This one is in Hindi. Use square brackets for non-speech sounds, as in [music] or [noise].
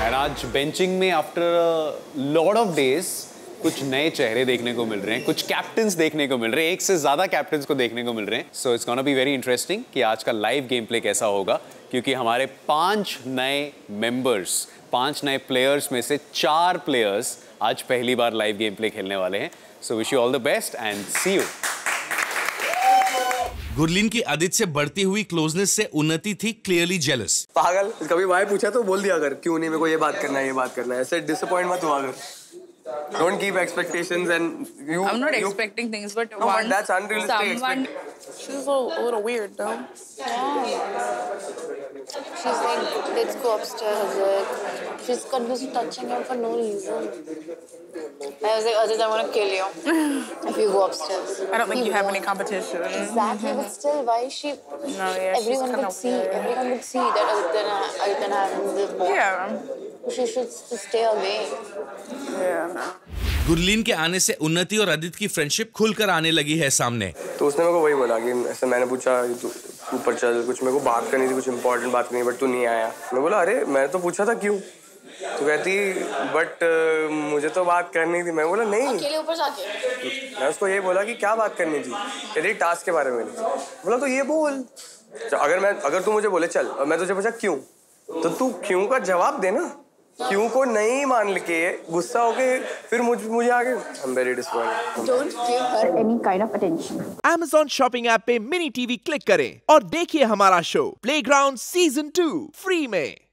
एंड आज बेंचिंग में आफ्टर लॉर्ड ऑफ़ डेज़ कुछ नए चेहरे देखने को मिल रहे हैं, कुछ कैप्टन्स देखने को मिल रहे हैं, एक से ज़्यादा कैप्टन्स को देखने को मिल रहे हैं। So it's gonna be very interesting कि आज का लाइव गेम प्ले कैसा होगा, क्योंकि हमारे पाँच नए मेंबर्स पाँच नए प्लेयर्स में से चार प्लेयर्स आज पहली बार लाइव गेम प्ले खेलने वाले हैं। So wish you all the best and see you Gurleen की आदित्य से बढ़ती हुई क्लोजनेस से उन्नति थी क्लियरली जेलस पागल, कभी भाई पूछा तो बोल दिया अगर, क्यों नहीं मेरे को ये बात करना है, ये बात करना है। ऐसे डिसअपॉइंट मत हुआ अगर Don't keep expectations and you. I'm not you, expecting things, but no, one, that's unrealistic. Someone, she's a, a little weird though. Yeah. She's like, let's go upstairs. Like, she's continuously touching him for no reason. I was like, Ajit, I want to kill you [laughs] if you go upstairs. I don't think he you won't. have any competition. Exactly, mm -hmm. but still, why is she? No, yeah, everyone could see. Weird. Everyone could see that Ajit and I, can have this. Yeah. She should stay away. Gurleen के आने से उन्नति और आदित्य की फ्रेंडशिप खुलकर आने लगी है सामने। तो उसने मेरे को वही बोला कि ऐसे मैंने पूछा ऊपर चल कुछ मेरे को बात करनी थी कुछ इंपॉर्टेंट बात करनी बट तू नहीं आया। मैं बोला अरे मैंने तो पूछा था क्यों? तो कहती बट मुझे तो बात करनी थी। मैं बोला नहीं। अकेले ऊपर जाके। मैं उसको ये बोला कि क्या बात करनी थी? कहती टास्क के बारे में बोला तो ये बोल। तो अगर मैं अगर तू मुझे बोले चल। और मैं तुझे पूछा क्यों? तो तू क्यों का जवाब दे ना क्यों को नहीं मान के गुस्सा होके फिर मुझ मुझे आगे I'm very disappointed. Don't give her any kind of attention. Amazon shopping app पे मिनी टीवी क्लिक करें और देखिए हमारा show playground season two free में